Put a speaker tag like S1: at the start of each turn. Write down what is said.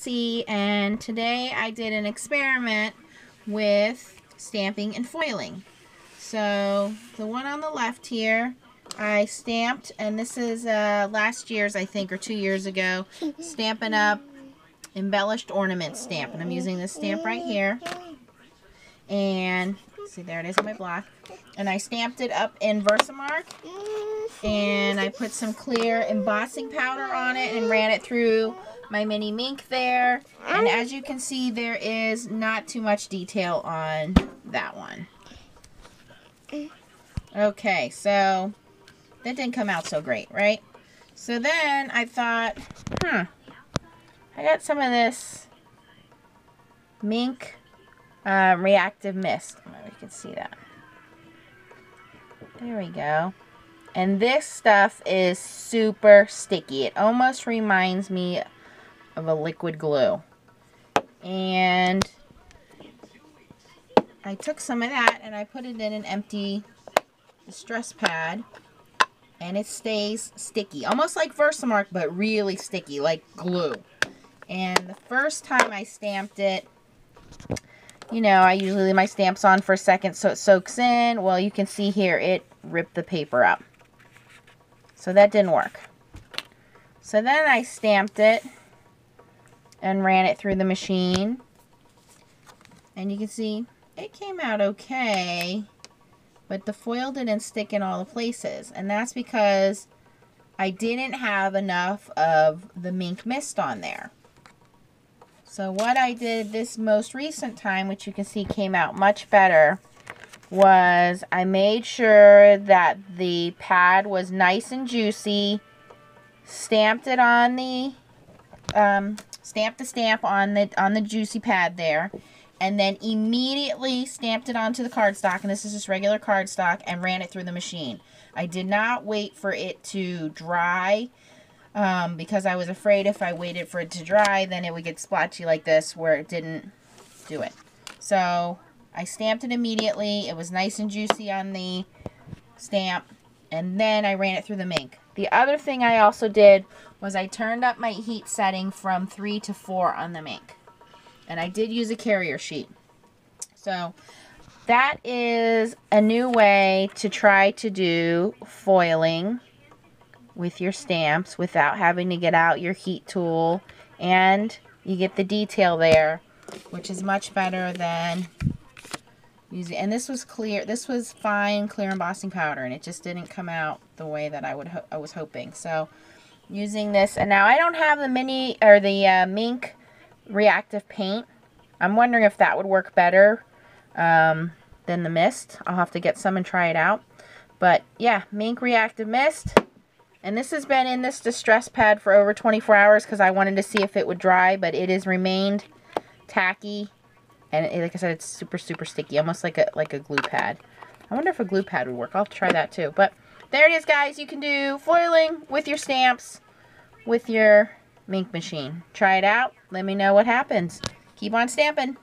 S1: Betsy and today I did an experiment with stamping and foiling. So the one on the left here I stamped and this is uh, last year's I think or two years ago Stampin' Up! Embellished ornament stamp and I'm using this stamp right here. And see there it is on my block. And I stamped it up in Versamark and I put some clear embossing powder on it and ran it through my mini Minc there. And as you can see, there is not too much detail on that one. Okay, so that didn't come out so great, right? So then I thought, hmm, I got some of this Minc uh, Reactive Mist. Maybe you can see that. There we go. And this stuff is super sticky. It almost reminds me of a liquid glue. And I took some of that and I put it in an empty distress pad. And it stays sticky. Almost like Versamark, but really sticky, like glue. And the first time I stamped it, you know, I usually leave my stamps on for a second so it soaks in. Well, you can see here, it ripped the paper up. So that didn't work. So then I stamped it and ran it through the machine. And you can see it came out okay, but the foil didn't stick in all the places. And that's because I didn't have enough of the Minc Mist on there. So what I did this most recent time, which you can see came out much better, was I made sure that the pad was nice and juicy, stamped it on the, um, stamped the stamp on the, on the juicy pad there, and then immediately stamped it onto the cardstock, and this is just regular cardstock, and ran it through the machine. I did not wait for it to dry um, because I was afraid if I waited for it to dry, then it would get splotchy like this where it didn't do it. So I stamped it immediately. It was nice and juicy on the stamp. And then I ran it through the Minc. The other thing I also did was I turned up my heat setting from 3 to 4 on the Minc. And I did use a carrier sheet. So that is a new way to try to do foiling with your stamps without having to get out your heat tool and you get the detail there which is much better than using and this was clear this was fine clear embossing powder and it just didn't come out the way that I would I was hoping. So using this and now I don't have the mini or the uh, Minc reactive paint. I'm wondering if that would work better um, than the mist. I'll have to get some and try it out. But yeah Minc reactive mist. And this has been in this distress pad for over 24 hours because I wanted to see if it would dry, but it has remained tacky. And it, like I said, it's super, super sticky, almost like a, like a glue pad. I wonder if a glue pad would work. I'll try that too. But there it is, guys. You can do foiling with your stamps with your Minc machine. Try it out. Let me know what happens. Keep on stamping.